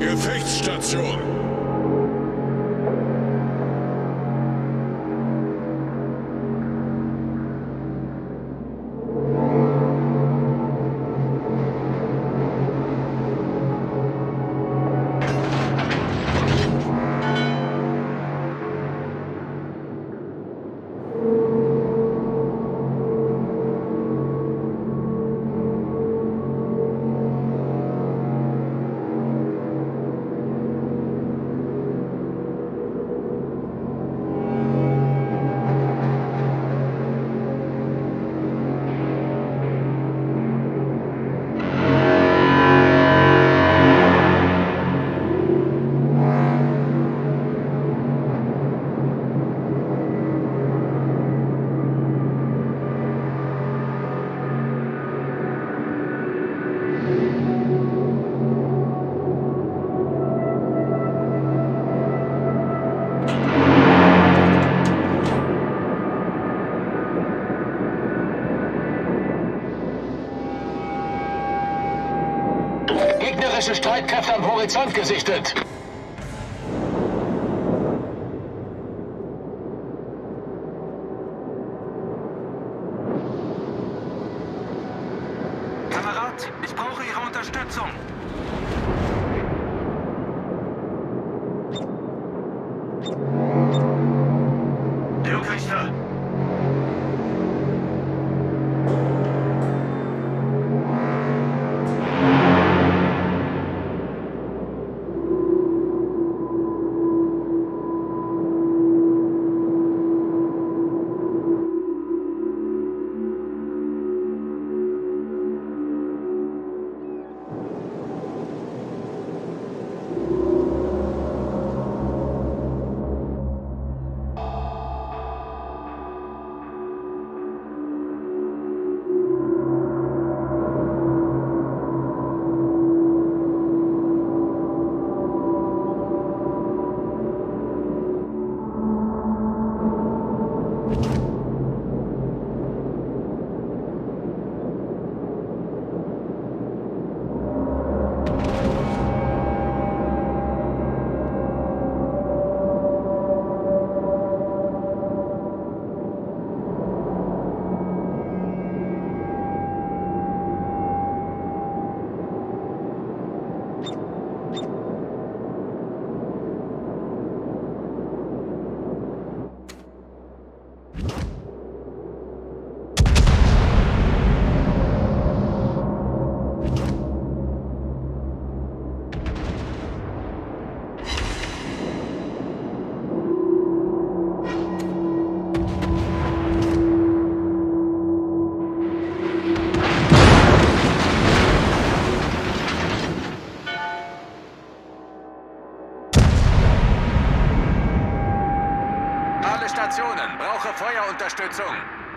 Gefechtsstation. Streitkräfte am Horizont gesichtet. Brauche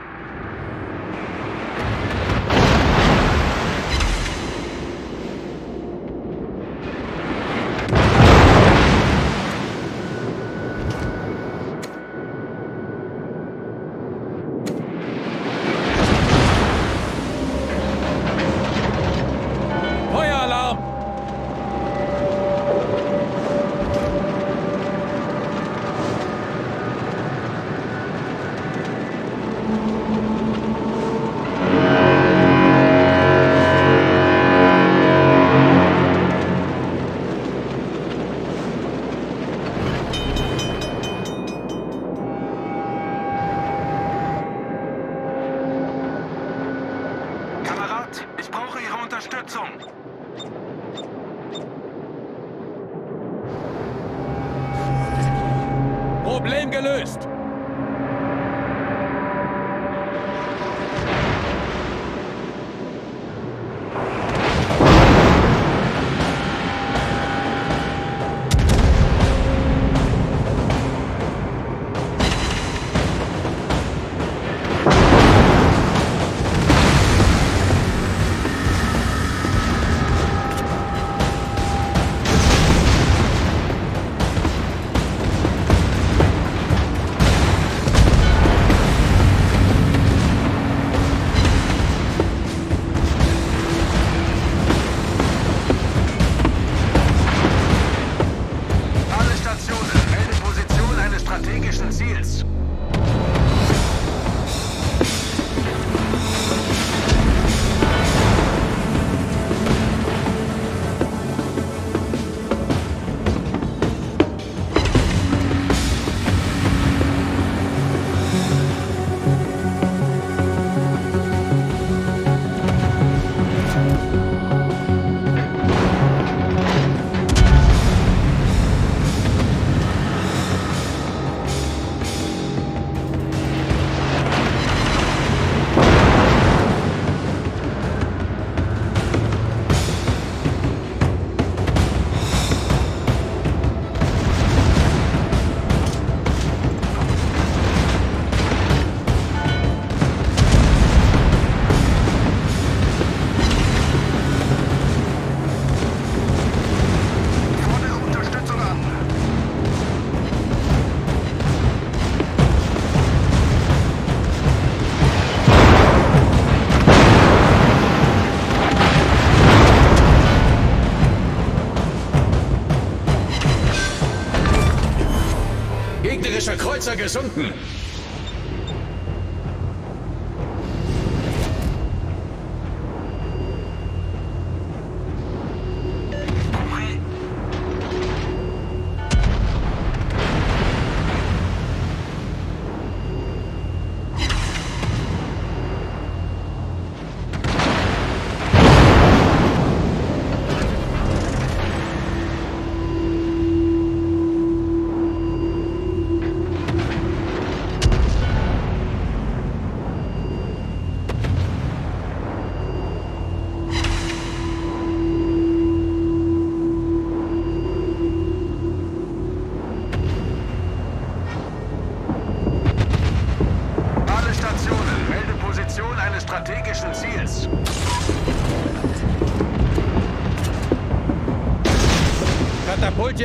Kreuzer gesunken.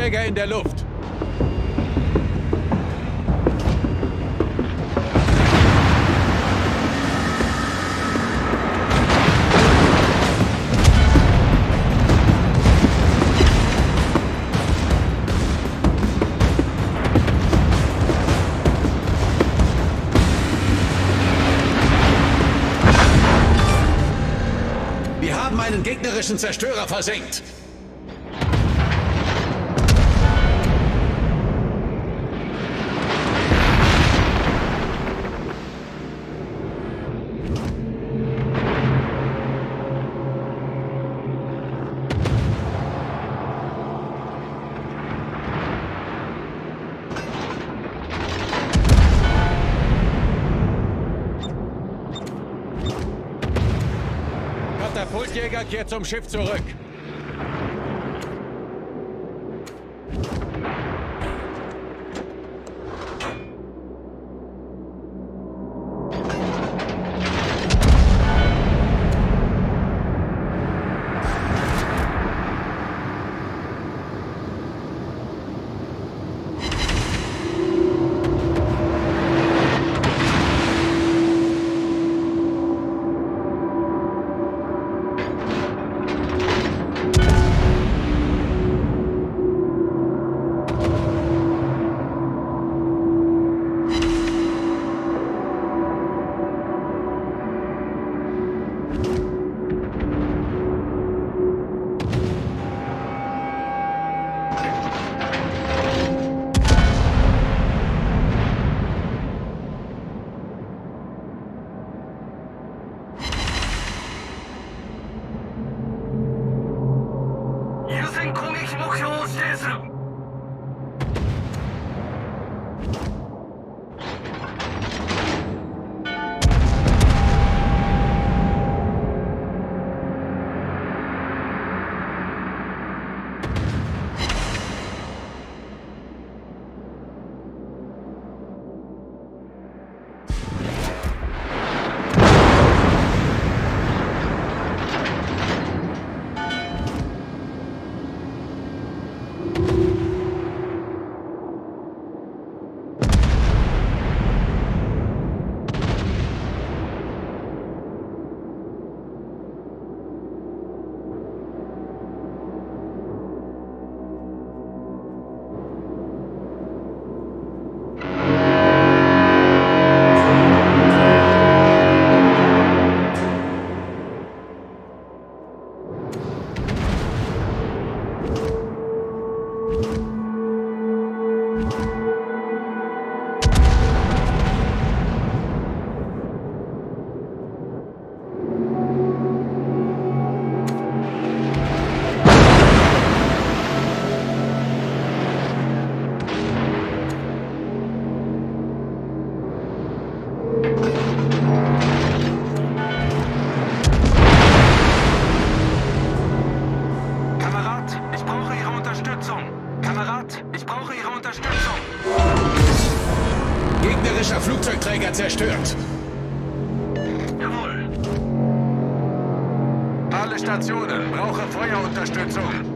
Katapultjäger in der Luft. Wir haben einen gegnerischen Zerstörer versenkt. Katapultjäger kehrt zum Schiff zurück. Gegnerischer Flugzeugträger zerstört. Jawohl. Alle Stationen, brauche Feuerunterstützung.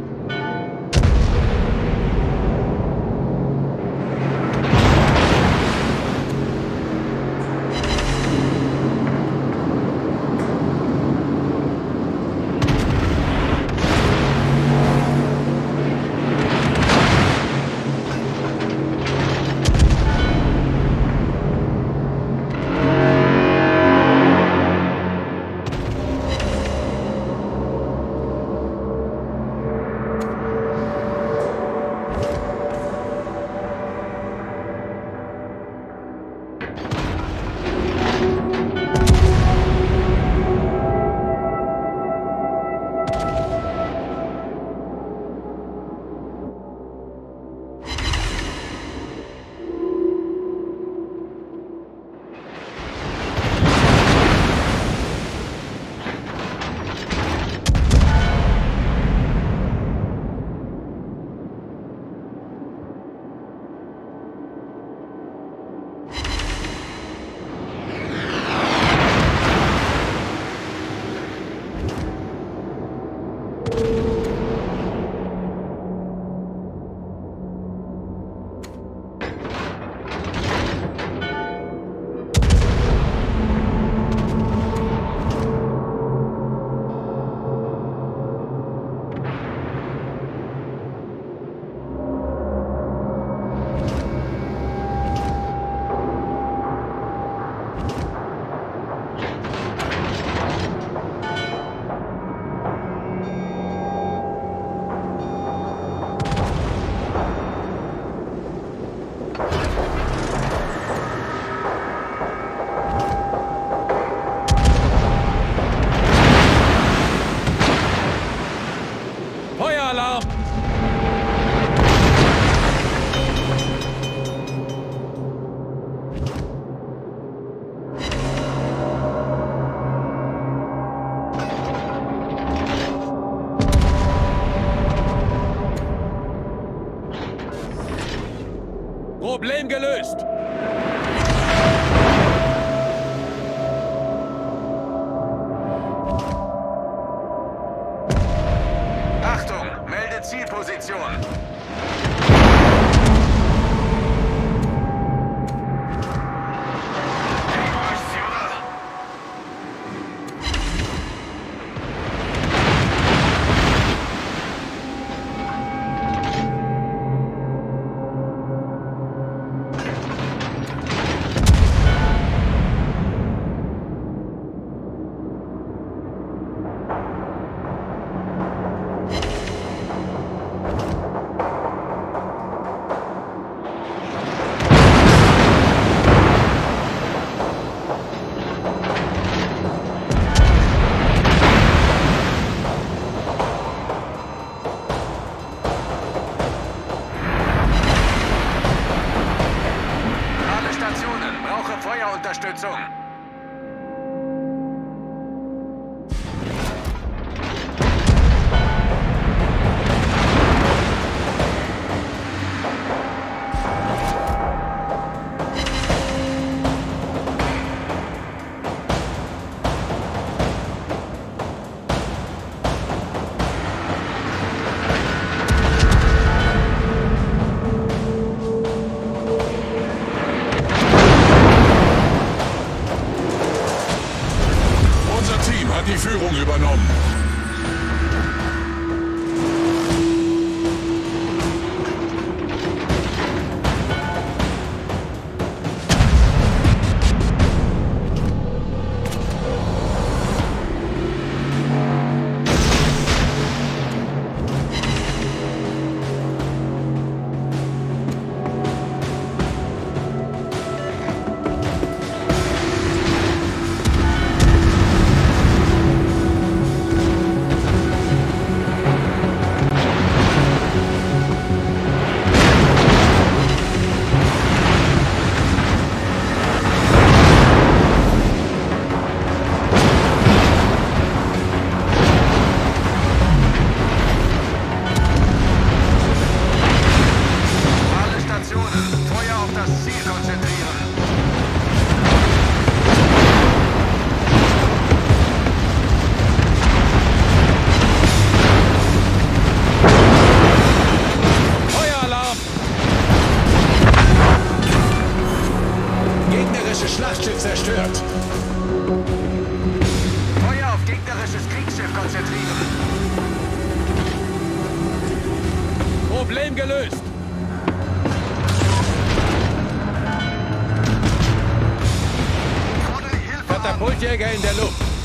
Katapultjäger in der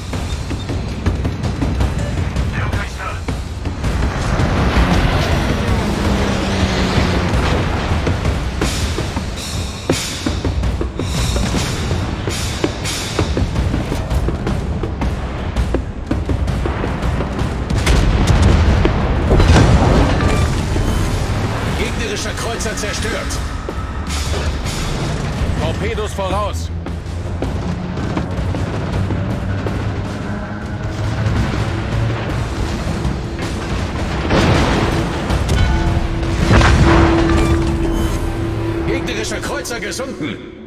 Kreuzer gesunken.